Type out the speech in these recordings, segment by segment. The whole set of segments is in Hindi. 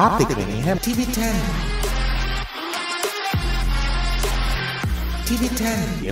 आप देख रहे हैं टीवी टेन टीवी टेन ये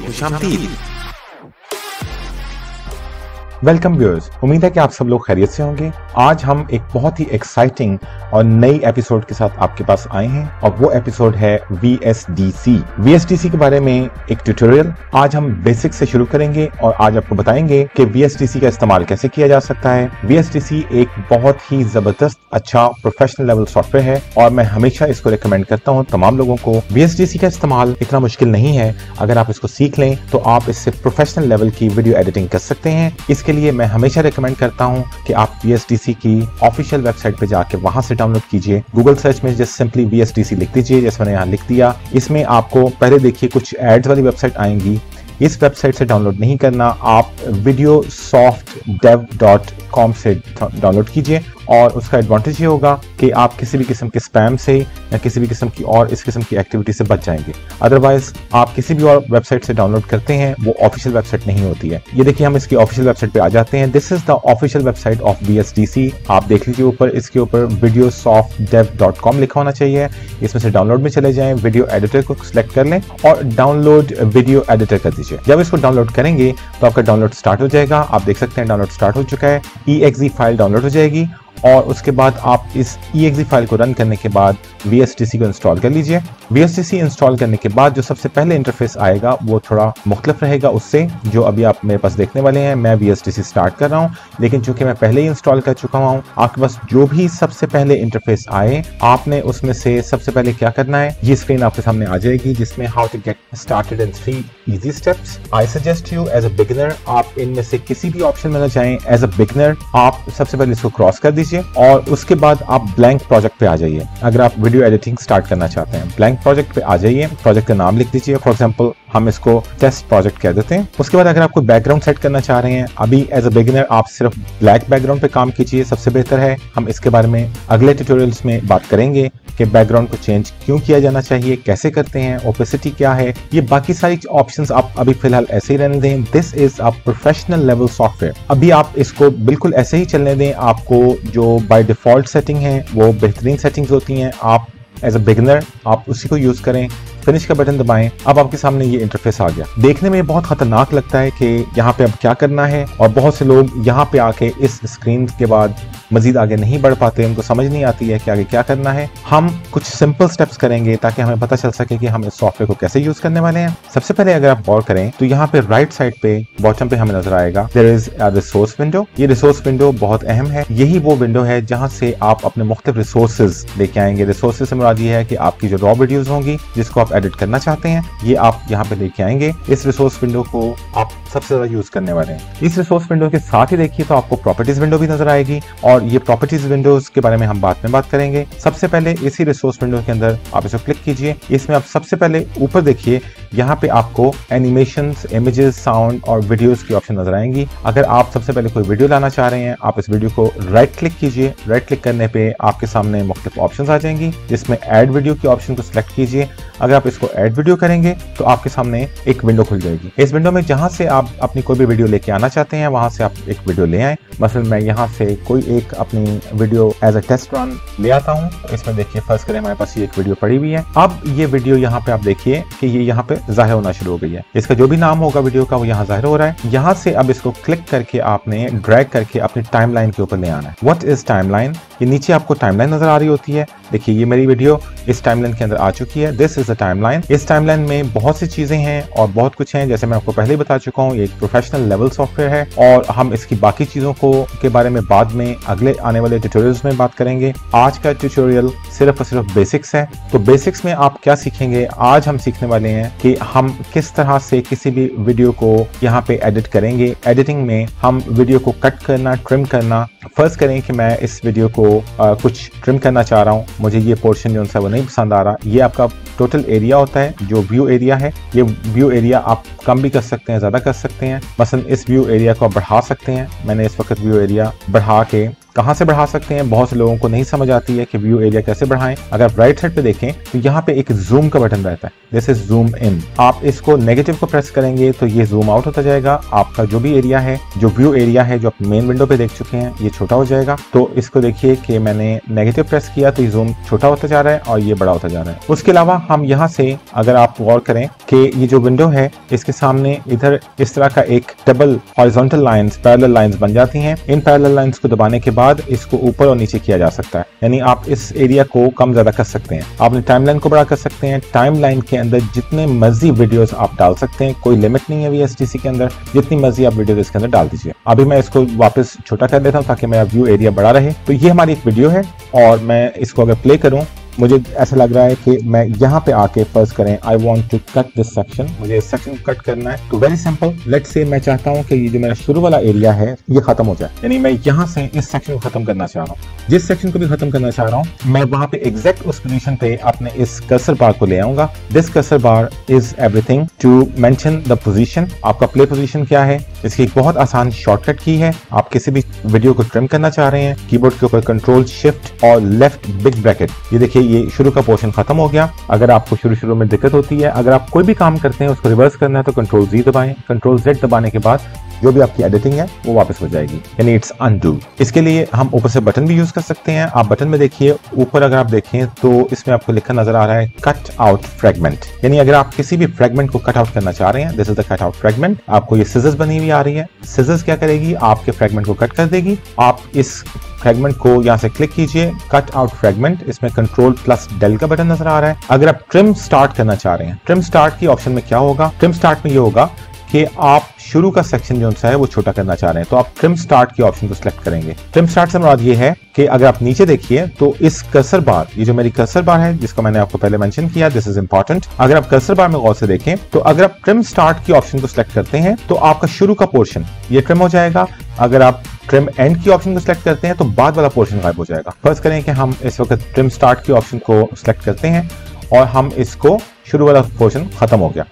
वेलकम व्यूअर्स उम्मीद है कि आप सब लोग खैरियत से होंगे। आज हम एक बहुत ही एक्साइटिंग और नई एपिसोड के साथ आपके पास आए हैं और वो एपिसोड है VSDC VSDC के बारे में एक ट्यूटोरियल आज हम बेसिक से शुरू करेंगे और आज आपको बताएँगे कि VSDC का इस्तेमाल कैसे किया जा सकता है। VSDC एक बहुत ही ज़बरदस्त अच्छा प्रोफेशनल लेवल सॉफ्टवेयर है और मैं हमेशा इसको रिकमेंड करता हूँ तमाम लोगों को। VSDC का इस्तेमाल इतना मुश्किल नहीं है। अगर आप इसको सीख लें तो आप इससे प्रोफेशनल लेवल की वीडियो एडिटिंग कर सकते हैं। इसके लिए मैं हमेशा रिकमेंड करता हूँ कि आप वी की ऑफिशियल वेबसाइट पे जाके वहाँ से डाउनलोड कीजिए। गूगल सर्च में जस्ट सिंपली बी लिख दीजिए, जैसे मैंने यहाँ लिख दिया। इसमें आपको पहले देखिए कुछ एड्स वाली वेबसाइट आएँगी। इस वेबसाइट से डाउनलोड नहीं करना। आप video soft dev dot com से डाउनलोड कीजिए और उसका एडवांटेज ये होगा कि आप किसी भी किस्म के स्पैम से या किसी भी किस्म की और इस किस्म की एक्टिविटी से बच जाएँगे। अदरवाइज़ आप किसी भी और वेबसाइट से डाउनलोड करते हैं, वो ऑफिशियल वेबसाइट नहीं होती है। ये देखिए, हम इसकी ऑफिशियल वेबसाइट पे आ जाते हैं। This is the official website of B आप देख लीजिए ऊपर, इसके ऊपर video soft dev dot com लिखा होना चाहिए। इसमें से डाउनलोड में चले जाए वीडियो एडिटर को सिलेक्ट कर लें और डाउनलोड वीडियो एडिटर कर दीजिए। जब इसको डाउनलोड करेंगे तो आपका डाउनलोड स्टार्ट हो जाएगा। आप देख सकते हैं डाउनलोड स्टार्ट हो चुका है। ई फ़ाइल डाउनलोड हो जाएगी और उसके बाद आप इस ई फ़ाइल को रन करने के बाद VSTC को इंस्टॉल कर लीजिए। VSTC इंस्टॉल करने के बाद जो सबसे पहले इंटरफेस आएगा, वो थोड़ा मुख्तफ रहेगा उससे, जो अभी आप मेरे पास देखने वाले हैं। मैं VSTC स्टार्ट कर रहा हूँ, लेकिन चूँकि मैं पहले ही इंस्टॉल कर चुका हूँ, आपके पास जो भी सबसे पहले इंटरफेस आए, आपने उसमें से सबसे पहले क्या करना है? ये स्क्रीन आपके सामने आ जाएगी, जिसमें how to get started in three easy steps I suggest you as a beginner आप इनमें से किसी भी ऑप्शन में ना जाएँ। एज अ बिगिनर आप सबसे पहले इसको क्रॉस कर दीजिए। और उसके बाद आप ब्लैंक प्रोजेक्ट पे आ जाइए। अगर आप वीडियो एडिटिंग स्टार्ट करना चाहते हैं ब्लैंक प्रोजेक्ट पे आ जाइए। प्रोजेक्ट का नाम लिख दीजिए फॉर एग्ज़ाम्पल हम इसको टेस्ट प्रोजेक्ट कह देते हैं। उसके बाद अगर आप कोई बैकग्राउंड सेट करना चाह रहे हैं, अभी एज अ बिगिनर आप सिर्फ़ ब्लैक बैकग्राउंड पे काम कीजिए, सबसे बेहतर है। हम इसके बारे में अगले ट्यूटोरियल्स में बात करेंगे कि बैकग्राउंड को चेंज क्यों किया जाना चाहिए, कैसे करते हैं ओपेसिटी क्या है। ये बाकी सारी ऑप्शन आप अभी फ़िलहाल ऐसे ही रहने दें। This is a professional level software अभी आप इसको बिल्कुल ऐसे ही चलने दें। आपको जो बाय डिफ़ॉल्ट सेटिंग है, वो बेहतरीन सेटिंग्स होती हैं। आप एज अ बिगनर आप उसी को यूज़ करें। फिनिश का बटन दबाएँ। अब आपके सामने ये इंटरफेस आ गया। देखने में बहुत खतरनाक लगता है कि यहाँ पे अब क्या करना है और बहुत से लोग यहाँ पे आके इस स्क्रीन के बाद मजीद आगे नहीं बढ़ पाते। उनको समझ नहीं आती है कि आगे क्या करना है। हम कुछ सिंपल स्टेप्स करेंगे ताकि हमें पता चल सके कि हम इस सॉफ्टवेयर को कैसे यूज़ करने वाले हैं। सबसे पहले अगर आप गौर करें तो यहाँ पे राइट साइड पे बॉटम पे हमें नज़र आएगा। देर इज़ रिसोर्स विंडो ये रिसोर्स विंडो बहुत अहम है। यही वो विंडो है जहाँ से आप अपने मुख्तु रिसोर्सेज लेके आएँगे। रिसोर्सेज से मुराद ये है कि आपकी जो रॉ वीडियोज़ होंगी, जिसको आप एडिट करना चाहते हैं, ये आप यहाँ पे लेके आएँगे। इस रिसोर्स विंडो को आप सबसे ज़्यादा यूज़ करने वाले हैं। इस रिसोर्स विंडो के साथ ही देखिए तो आपको प्रॉपर्टीज़ विंडो भी नज़र आएगी और ये प्रॉपर्टीज़ विंडोज़ के बारे में हम बाद में बात करेंगे। सबसे पहले इसी रिसोर्स विंडो के अंदर आप इसको क्लिक कीजिए। इसमें आप सबसे पहले ऊपर देखिए, यहाँ पे आपको एनिमेशन इमेजेस साउंड और वीडियोस की ऑप्शन नज़र आएँगी। अगर आप सबसे पहले कोई वीडियो लाना चाह रहे हैं, आप इस वीडियो को राइट क्लिक कीजिए। राइट क्लिक करने पे आपके सामने मुख्तलिफ़ ऑप्शन आ जाएँगी, जिसमें एड वीडियो की ऑप्शन को सिलेक्ट कीजिए। अगर आप इसको एड वीडियो करेंगे तो आपके सामने एक विंडो खुल जाएगी। इस विंडो में जहाँ से आप अपनी कोई भी वीडियो लेके आना चाहते हैं, वहाँ से आप एक वीडियो ले आए। मसल मैं यहाँ से कोई एक अपनी video as a test run ले आता हूँ। इसमें देखिए फ़र्स्ट करें हमारे पास ये एक वीडियो पड़ी हुई है। अब ये वीडियो यहाँ पे आप देखिए कि ये यहाँ पे ज़ाहिर होना शुरू हो गई है। इसका जो भी नाम होगा वीडियो का, वो यहाँ ज़ाहिर हो रहा है। यहाँ से अब इसको क्लिक करके आपने ड्रैग करके अपनी टाइमलाइन के ऊपर ले आना है। वट इज़ टाइमलाइन ये नीचे आपको टाइमलाइन नज़र आ रही होती है। देखिए, ये मेरी वीडियो इस टाइमलाइन के अंदर आ चुकी है। दिस इज़ अ टाइमलाइन इस टाइमलाइन में बहुत सी चीज़ें हैं और बहुत कुछ हैं। जैसे मैं आपको पहले बता चुका हूँ ये एक प्रोफेशनल लेवल सॉफ्टवेयर है और हम इसकी बाकी चीज़ों को के बारे में बाद में अगले आने वाले ट्यूटोरियल्स में बात करेंगे। आज का ट्यूटोरियल सिर्फ़ और सिर्फ़ बेसिक्स है। तो बेसिक्स में आप क्या सीखेंगे? आज हम सीखने वाले हैं कि हम किस तरह से किसी भी वीडियो को यहाँ पे एडिट करेंगे। एडिटिंग में हम वीडियो को कट करना ट्रिम करना फ़र्ज़ करें कि मैं इस वीडियो को आ, कुछ ट्रिम करना चाह रहा हूँ। मुझे ये पोर्शन जो सा वो नहीं पसंद आ रहा। ये आपका टोटल एरिया होता है जो व्यू एरिया है ये व्यू एरिया आप कम भी कर सकते हैं ज़्यादा कर सकते हैं। मसलन इस व्यू एरिया को आप बढ़ा सकते हैं। मैंने इस वक्त व्यू एरिया बढ़ा के कहाँ से बढ़ा सकते हैं? बहुत से लोगों को नहीं समझ आती है कि व्यू एरिया कैसे बढ़ाएँ। अगर आप राइट साइड पे देखें तो यहाँ पे एक जूम का बटन रहता है। दिस इज़ जूम इन आप इसको नेगेटिव को प्रेस करेंगे तो ये जूम आउट होता जाएगा। आपका जो भी एरिया है, जो व्यू एरिया है, जो आप मेन विंडो पे देख चुके हैं, ये छोटा हो जाएगा। तो इसको देखिए कि मैंने नेगेटिव प्रेस किया तो ये जूम छोटा होता जा रहा है और ये बड़ा होता जा रहा है। उसके अलावा हम यहाँ से अगर आप गौर करें कि ये जो विंडो है, इसके सामने इधर इस तरह का एक double horizontal lines parallel lines बन जाती हैं। इन पैरल लाइंस को दबाने के बाद इसको ऊपर और नीचे किया जा सकता है। यानी आप इस एरिया को कम ज़्यादा कर सकते हैं। आपने टाइमलाइन को बड़ा कर सकते हैं। टाइमलाइन के अंदर जितने मर्ज़ी वीडियोस आप डाल सकते हैं, कोई लिमिट नहीं है वी के अंदर। जितनी मर्ज़ी आप वीडियो इसके अंदर डाल दीजिए। अभी मैं इसको वापस छोटा कर देता हूँ ताकि मेरा व्यू एरिया बड़ा रहे। तो ये हमारी एक वीडियो है और मैं इसको अगर प्ले करूँ मुझे ऐसा लग रहा है कि मैं यहाँ पे आके फ़र्ज़ करें। I want to cut this section मुझे इस सेक्शन कट करना है। तो वेरी सिंपल लेट से मैं चाहता हूँ कि ये जो मेरा शुरू वाला एरिया है, ये खत्म हो जाए। यानी मैं यहाँ से इस सेक्शन को खत्म करना चाह रहा हूँ। जिस सेक्शन को भी खत्म करना चाह रहा हूँ, मैं वहाँ पे एग्जैक्ट उस पोजिशन पे अपने इस कसर बार को ले आऊँगा। This cursor bar is everything to mention the position आपका प्ले पोजिशन क्या है? इसकी बहुत आसान शॉर्टकट की है। आप किसी भी वीडियो को ट्रिम करना चाह रहे हैं। कीबोर्ड के ऊपर कंट्रोल शिफ्ट और लेफ़्ट बिग ब्रैकेट ये देखिए ये शुरू का पोर्शन खत्म हो गया। अगर आपको शुरू शुरू में दिक्कत होती है, अगर आप कोई भी काम करते हैं, उसको रिवर्स करना है तो कंट्रोल जी दबाएँ। कंट्रोल जेड दबाने के बाद जो भी आपकी एडिटिंग है, वो वापस हो जाएगी। यानी इट्स अनडू इसके लिए हम ऊपर से बटन भी यूज़ कर सकते हैं। आप बटन में देखिए, ऊपर अगर आप देखें तो इसमें आपको लिखा नज़र आ रहा है कट आउट फ्रेगमेंट यानी अगर आप किसी भी फ्रेगमेंट को कट आउट करना चाह रहे हैं this is the cut out fragment आपको ये सिजर्स बनी हुई आ रही है। सिजर्स क्या करेगी? आपके फ्रेगमेंट को कट कर देगी। आप इस फ्रेगमेंट को यहाँ से क्लिक कीजिए। कट आउट फ्रेगमेंट इसमें कंट्रोल प्लस डेल का बटन नज़र आ रहा है। अगर आप ट्रिम स्टार्ट करना चाह रहे हैं ट्रिम स्टार्ट की ऑप्शन में क्या होगा? ट्रिम स्टार्ट में ये होगा कि आप शुरू का सेक्शन जो है, वो छोटा करना चाह रहे हैं। तो आप ट्रिम स्टार्ट की ऑप्शन को सिलेक्ट करेंगे। ट्रिम स्टार्ट से मुराद ये है कि अगर आप नीचे देखिए तो इस कर्सर बार ये जो मेरी कर्सर बार है, जिसको मैंने आपको पहले मेंशन किया दिस इज़ इंपॉर्टेंट अगर आप कर्सर बार में गौर से देखें तो अगर आप ट्रिम स्टार्ट की ऑप्शन को सिलेक्ट करते हैं तो आपका शुरू का पोर्शन ये ट्रिम हो जाएगा। अगर आप ट्रिम एंड की ऑप्शन को सिलेक्ट करते हैं तो बाद वाला पोर्शन गायब हो जाएगा। फ़र्स्ट करें कि हम इस वक्त ट्रिम स्टार्ट की ऑप्शन को सिलेक्ट करते हैं और हम इसको शुरू वाला पोर्शन खत्म हो गया।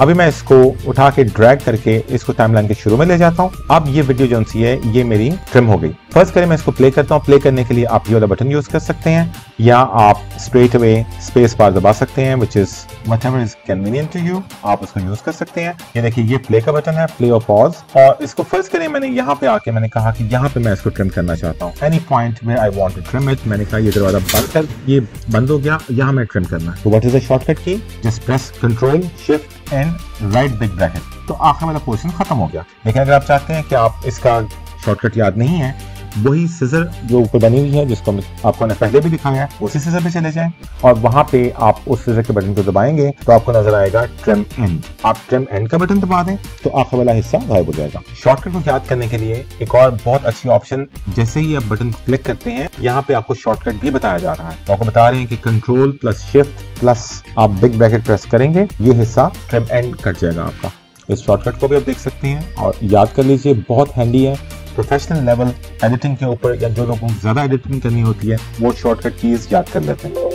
अभी मैं इसको उठा के ड्रैग करके इसको टाइमलाइन के शुरू में ले जाता हूँ। अब ये वीडियो जो है ये मेरी ट्रिम हो गई। फ़र्स्ट करें, मैं इसको प्ले करता हूँ। प्ले करने के लिए आप ये वाला बटन यूज़ कर सकते हैं, या आप स्ट्रेट अवे स्पेस बार दबा सकते हैं which is whatever is convenient to you आप उसको यूज़ कर सकते हैं। ये देखिए, ये प्ले का बटन है प्ले और पॉज और इसको फ़र्स्ट करें, मैंने यहाँ पे आके मैंने कहा कि यहाँ पे मैं इसको ट्रिम करना चाहता हूँ। एनी पॉइंट में I want to trim it मैंने कहा, ये दरवाज़ा बंद कर, ये बंद हो गया, यहाँ मैं ट्रिम करना है। तो वट इज़ द शॉर्टकट की just press control shift and right big bracket तो आखिर वाला पोर्शन खत्म हो गया। लेकिन अगर आप चाहते हैं कि आप इसका शॉर्टकट याद नहीं है वही सीजर जो ऊपर बनी हुई है, जिसको आपको ने पहले भी दिखाया है, उसी सिजर पे चले जाएँ और वहाँ पे आप उस सीजर के बटन को दबाएँगे तो आपको नज़र आएगा ट्रिम एंड आप ट्रिम एंड का बटन दबा दें तो आखिर वाला हिस्सा गायब हो जाएगा। शॉर्टकट को याद करने के लिए एक और बहुत अच्छी ऑप्शन जैसे ही आप बटन क्लिक करते हैं, यहाँ पे आपको शॉर्टकट भी बताया जा रहा है। तो आपको बता रहे हैं कि कंट्रोल प्लस शिफ्ट प्लस आप बिग ब्रैकेट प्रेस करेंगे, ये हिस्सा ट्रिम एंड कट जाएगा आपका। इस शॉर्टकट को भी आप देख सकते हैं और याद कर लीजिए, बहुत हैंडी है। प्रोफेशनल लेवल एडिटिंग के ऊपर या जो लोगों को ज़्यादा एडिटिंग करनी होती है, वो शॉर्टकट कीज याद कर लेते हैं।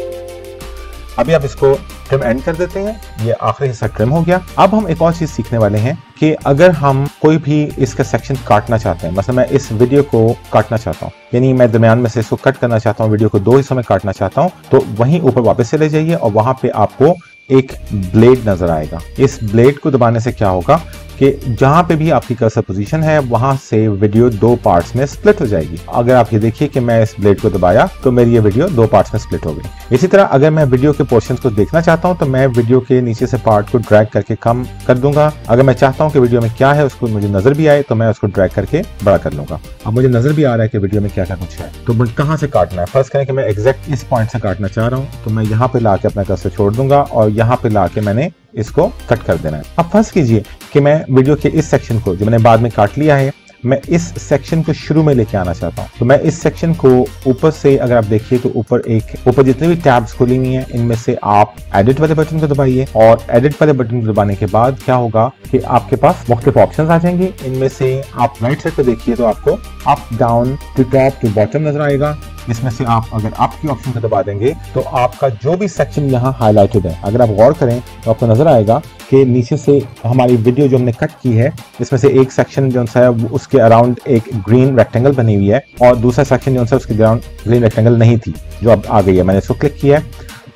अभी आप इसको ट्रिम एंड कर देते हैं। ये आखिरी हिस्सा ट्रिम हो गया। अब हम एक और चीज़ सीखने वाले हैं कि अगर हम कोई भी इसका सेक्शन काटना चाहते हैं मतलब मैं इस वीडियो को काटना चाहता हूँ, यानी मैं दरमियान में से इसको कट करना चाहता हूँ वीडियो को दो हिस्सों में काटना चाहता हूँ तो वहीं ऊपर वापस चले जाइए और वहाँ पे आपको एक ब्लेड नज़र आएगा। इस ब्लेड को दबाने से क्या होगा? कि जहाँ पे भी आपकी कर्सर पोजीशन है, वहाँ से वीडियो दो पार्ट्स में स्प्लिट हो जाएगी। अगर आप ये देखिए कि मैं इस ब्लेड को दबाया तो मेरी ये वीडियो दो पार्ट्स में स्प्लिट हो गई। इसी तरह अगर मैं वीडियो के पोर्शन को देखना चाहता हूँ तो मैं वीडियो के नीचे से पार्ट को ड्रैग करके कम कर दूँगा। अगर मैं चाहता हूँ कि वीडियो में क्या है, उसको मुझे नज़र भी आए तो मैं उसको ड्रैग करके बड़ा कर लूँगा। अब मुझे नज़र भी आ रहा है कि वीडियो में क्या क्या कुछ है। तो मुझे कहाँ से काटना है? फ़र्स्ट करें कि मैं एग्जैक्ट इस पॉइंट से काटना चाह रहा हूँ तो मैं यहाँ पे ला के अपना कर्सर छोड़ दूँगा और यहाँ पे ला के मैंने इसको कट कर देना है। अब फ़र्स्ट कीजिए कि मैं वीडियो के इस सेक्शन को, जो मैंने बाद में काट लिया है, मैं इस सेक्शन को शुरू में लेके आना चाहता हूँ। तो मैं इस सेक्शन को ऊपर से, अगर आप देखिए तो ऊपर एक, ऊपर जितने भी टैब्स खुली हुई हैं, इनमें से आप एडिट वाले बटन को दबाइए और एडिट वाले बटन को दबाने के बाद क्या होगा कि आपके पास मुख्तलिफ़ ऑप्शन आ जाएँगे। इनमें से आप राइट साइड पे देखिए तो आपको up down to top to bottom नज़र आएगा। इसमें से आप अगर आपकी ऑप्शन को दबा देंगे तो आपका जो भी सेक्शन यहाँ हाईलाइटेड है, अगर आप गौर करें तो आपको नज़र आएगा कि नीचे से हमारी वीडियो जो हमने कट की है, इसमें से एक सेक्शन जो है, उसके अराउंड एक ग्रीन रेक्टेंगल बनी हुई है, और दूसरा सेक्शन जो है, उसके अराउंड ग्रीन रेक्टेंगल नहीं थी, जो अब आ गई है। मैंने इसको क्लिक किया है।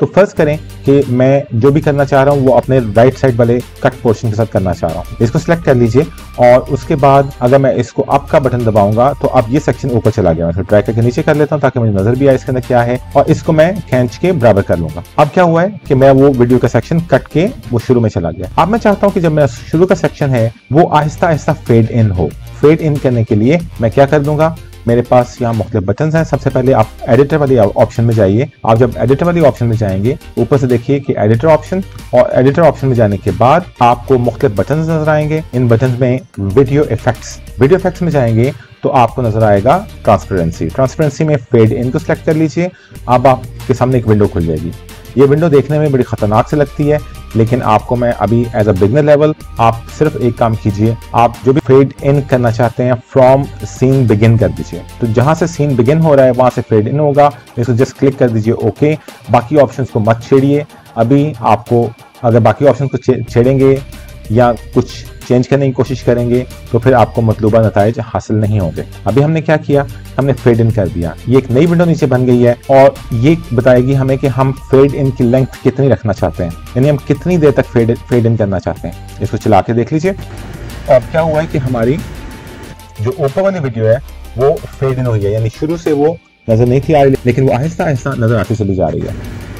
तो फ़र्ज़ करें कि मैं जो भी करना चाह रहा हूँ, वो अपने राइट साइड वाले कट पोर्शन के साथ करना चाह रहा हूँ। इसको सिलेक्ट कर लीजिए और उसके बाद अगर मैं इसको अप का बटन दबाऊँगा तो अब ये सेक्शन ऊपर चला गया। मैं इसको ड्रैग करके नीचे कर लेता हूँ ताकि मुझे नज़र भी आए इसके अंदर क्या है और इसको मैं खींच के बराबर कर लूँगा। अब क्या हुआ है कि मैं वो वीडियो का सेक्शन कट के वो शुरू में चला गया। अब मैं चाहता हूँ कि जब मेरा शुरू का सेक्शन है, वो आहिस्ता आहिस्ता फेड इन हो। फेड इन करने के लिए मैं क्या कर दूँगा? मेरे पास यहाँ मुख्तलिफ़ बटन हैं। सबसे पहले आप एडिटर वाली ऑप्शन में जाइए। आप जब एडिटर वाली ऑप्शन में जाएँगे, ऊपर से देखिए कि एडिटर ऑप्शन और एडिटर ऑप्शन में जाने के बाद आपको मुख्तलिफ़ बटन नज़र आएँगे। इन बटन में वीडियो इफेक्ट्स वीडियो इफेक्ट्स में जाएँगे तो आपको नज़र आएगा ट्रांसपेरेंसी ट्रांसपेरेंसी में फेड इन को सिलेक्ट कर लीजिए। अब आपके सामने एक विंडो खुल जाएगी। ये विंडो देखने में बड़ी खतरनाक से लगती है। लेकिन आपको मैं अभी एज अ बिगनर लेवल आप सिर्फ़ एक काम कीजिए, आप जो भी फेड इन करना चाहते हैं फ्रॉम सीन बिगिन कर दीजिए। तो जहाँ से सीन बिगिन हो रहा है, वहाँ से फेड इन होगा। इसको जस्ट क्लिक कर दीजिए ओके बाकी ऑप्शन को मत छेड़िए। अभी आपको, अगर बाकी ऑप्शन को छेड़ेंगे या कुछ चेंज करने की कोशिश करेंगे तो फिर आपको मतलूबा नतज हासिल नहीं होंगे। अभी हमने क्या किया? हमने फेड इन कर दिया। ये एक नई विंडो नीचे बन गई है और ये बताएगी हमें कि हम फेड इन की लेंथ कितनी रखना चाहते हैं। यानी हम कितनी देर तक फेड फेड इन करना चाहते हैं। इसको चला के देख लीजिए। अब क्या हुआ है कि हमारी जो ऊपर वाली वीडियो है, वो फेड इन हुई है। यानी शुरू से वो नज़र नहीं थी आ रही, लेकिन वो आहिस्ता आहिस्ता नज़र आती चली जा रही है।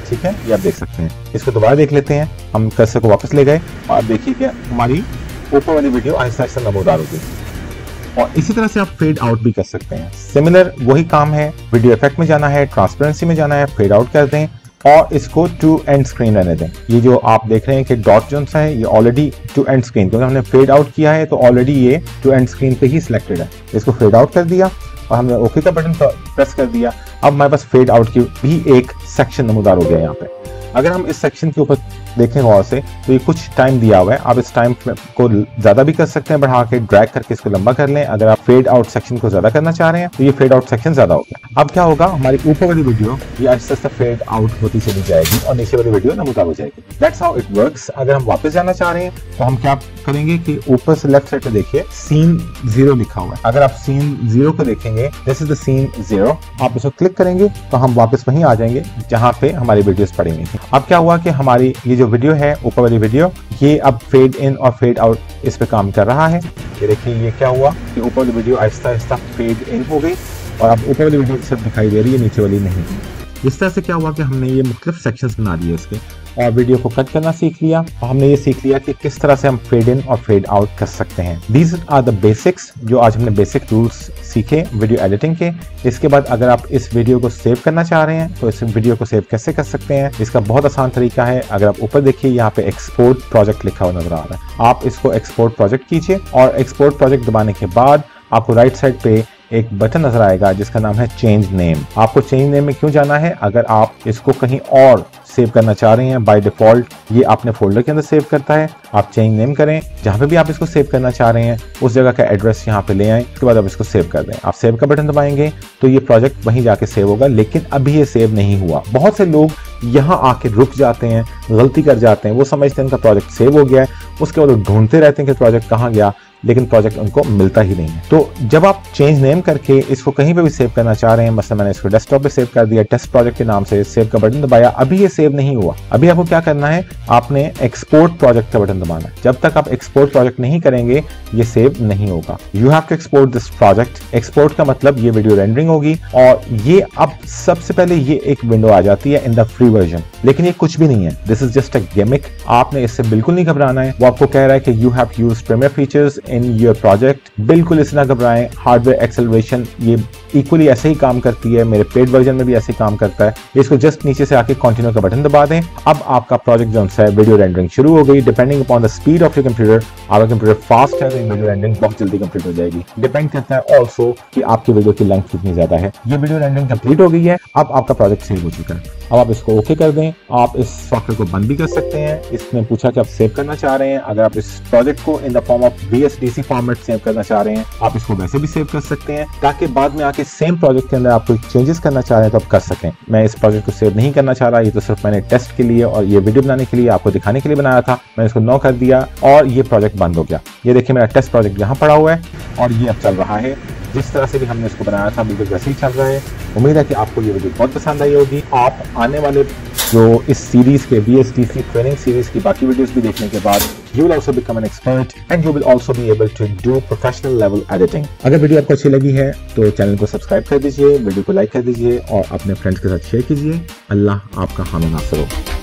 ठीक है? ये आप देख सकते हैं। इसको दोबारा देख लेते हैं। हम कर्सर को वापस ले गए। और देखिए कि हमारी ऊपर वाली वीडियो आहिस्ता आहिस्ता नमोदार होगी और इसी तरह से आप फेड आउट भी कर सकते हैं। सिमिलर वही काम है वीडियो इफ़ेक्ट में जाना है ट्रांसपेरेंसी में जाना है फेड आउट कर दें, और इसको टू एंड स्क्रीन रहने दें। ये जो आप देख रहे हैं कि डॉट जो है, ये ऑलरेडी टू एंड स्क्रीन क्योंकि हमने फेड आउट किया है तो ऑलरेडी ये टू एंड स्क्रीन पे ही सिलेक्टेड है। इसको फेड आउट कर दिया, और हमने ओके का बटन प्रेस कर दिया। अब हमारे पास फेड आउट की भी एक सेक्शन नमोदार हो गया यहाँ पे। अगर हम इस सेक्शन के ऊपर देखें गौर से तो ये कुछ टाइम दिया हुआ है। आप इस टाइम को ज़्यादा भी कर सकते हैं, बढ़ा के ड्रैग करके इसको लंबा कर लें। अगर आप फेड आउट सेक्शन को ज़्यादा करना चाह रहे हैं तो ये फेड आउट सेक्शन ज़्यादा हो गया। अब क्या होगा? हमारी ऊपर वाली वीडियो ये आहिस्ता आहिस्ता फेड आउट होती चली जाएगी और नीचे वाली वीडियो नमूदा हो जाएगी। दैट्स हाउ इट वर्क्स अगर हम वापस जाना चाह रहे हैं तो हम क्या करेंगे कि ऊपर से लेफ़्ट साइड पे देखिए सीन ज़ीरो लिखा हुआ है। अगर आप सीन ज़ीरो को देखेंगे this is the scene zero आप इसको क्लिक करेंगे तो हम वापस वहीं आ जाएँगे, जहाँ पे हमारी वीडियोस पड़ी हुई थी। अब क्या हुआ कि हमारी ये जो वीडियो है, ऊपर वाली वीडियो ये अब फेड इन और फेड आउट इस पे काम कर रहा है। ये देखिए, ये क्या हुआ कि ऊपर वाली video Aahista Aahista fade in हो गई। और अब ऊपर वाली वीडियो सिर्फ़ दिखाई दे रही है, नीचे वाली नहीं। इस तरह से क्या हुआ कि हमने ये मुख्तलिफ़ सेक्शंस बना दिए इसके। और वीडियो को कट करना सीख लिया। और हमने ये सीख लिया कि किस तरह से हम फेड इन और फेड आउट कर सकते हैं। दीज आर द बेसिक्स जो आज हमने बेसिक रूल्स सीखे वीडियो एडिटिंग के। इसके बाद अगर आप इस वीडियो को सेव करना चाह रहे हैं तो इस वीडियो को सेव कैसे कर सकते हैं? इसका बहुत आसान तरीका है। अगर आप ऊपर देखिए, यहाँ पे एक्सपोर्ट प्रोजेक्ट लिखा हुआ नज़र आ रहा है। आप इसको एक्सपोर्ट प्रोजेक्ट कीजिए और एक्सपोर्ट प्रोजेक्ट दबाने के बाद आपको राइट साइड पे एक बटन नज़र आएगा जिसका नाम है चेंज नेम आपको चेंज नेम में क्यों जाना है? अगर आप इसको कहीं और सेव करना चाह रहे हैं बाय डिफ़ॉल्ट ये अपने फोल्डर के अंदर सेव करता है। आप चेंज नेम करें, जहाँ पे भी आप इसको सेव करना चाह रहे हैं, उस जगह का एड्रेस यहाँ पे ले आए, उसके बाद आप इसको सेव कर दें। आप सेव का बटन दबाएँगे तो ये प्रोजेक्ट वहीं जाके सेव होगा, लेकिन अभी ये सेव नहीं हुआ। बहुत से लोग यहाँ आके रुक जाते हैं, गलती कर जाते हैं, वो समझते हैं उनका प्रोजेक्ट सेव हो गया है, उसके बाद वो ढूंढते रहते हैं कि प्रोजेक्ट कहाँ गया। लेकिन प्रोजेक्ट उनको मिलता ही नहीं है। तो जब आप चेंज नेम करके इसको कहीं पे भी सेव करना चाह रहे हैं मतलब मैंने इसको डेस्कटॉप पे सेव कर दिया टेस्ट प्रोजेक्ट के नाम से सेव का बटन दबाया, अभी ये सेव नहीं हुआ। अभी आपको क्या करना है, आपने एक्सपोर्ट प्रोजेक्ट का बटन दबाना है। जब तक आप एक्सपोर्ट प्रोजेक्ट नहीं करेंगे, ये सेव नहीं होगा। You have to export this project export का मतलब ये वीडियो रेंडरिंग होगी और ये अब सबसे पहले ये एक विंडो आ जाती है इन द फ्री वर्जन लेकिन ये कुछ भी नहीं है। This is just a gimmick आपने इससे बिल्कुल नहीं घबराना है। वो आपको कह रहा है कि you have used premiere features in your project बिल्कुल इस ना घबराएँ। हार्डवेयर एक्सेलरेशन ये इक्वली ऐसे ही काम करती है। मेरे पेड वर्जन में भी ऐसे ही काम करता है। इसको जस्ट नीचे से आके कंटिन्यू का बटन दबा दें। अब आपका प्रोजेक्ट जो है वीडियो रेंडरिंग शुरू हो गई। Depending upon the speed of your computer आपका कंप्यूटर फास्ट है तो वीडियो रेंडरिंग बहुत जल्दी कंप्लीट हो जाएगी। डिपेंड करता है ऑल्सो कि आपकी वीडियो की लेंथ कितनी ज़्यादा है। ये वीडियो रेंडरिंग कंप्लीट हो गई है। अब आपका प्रोजेक्ट सेव हो चुका है। अब आप इसको ओके कर दें। आप इस सॉफ्टवेयर को बंद भी कर सकते हैं। इसमें पूछा कि आप सेव करना चाह रहे हैं। अगर आप इस प्रोजेक्ट को in the form of B format save करना चाह रहे हैं। आप इसको वैसे भी सेव कर सकते हैं। ताकि बाद में आके सेम प्रोजेक्ट के अंदर आप कोई चेंजेस करना चाह रहे हैं तो आप कर सकें। मैं इस प्रोजेक्ट को सेव नहीं करना चाह रहा, ये तो सिर्फ़ मैंने टेस्ट के लिए और ये वीडियो बनाने के लिए, आपको दिखाने के लिए बनाया था। मैंने इसको नो कर दिया और ये प्रोजेक्ट बंद हो गया। ये देखिए मेरा टेस्ट प्रोजेक्ट यहाँ पड़ा हुआ है और ये अब चल रहा है। जिस तरह से भी हमने इसको बनाया था, बिल्कुल वैसे ही चल रहा है। उम्मीद है कि आपको ये वीडियो बहुत पसंद आई होगी। आप आने वाले जो इस सीरीज़ के बी ट्रेनिंग सीरीज़ की बाकी वीडियोस भी देखने के बाद you will also become an expert and you will also be able to do professional level editing अगर वीडियो आपको अच्छी लगी है तो चैनल को सब्सक्राइब कर दीजिए वीडियो को लाइक कर दीजिए और अपने फ्रेंड्स के साथ शेयर कीजिए। अल्लाह आपका हामी नासर हो।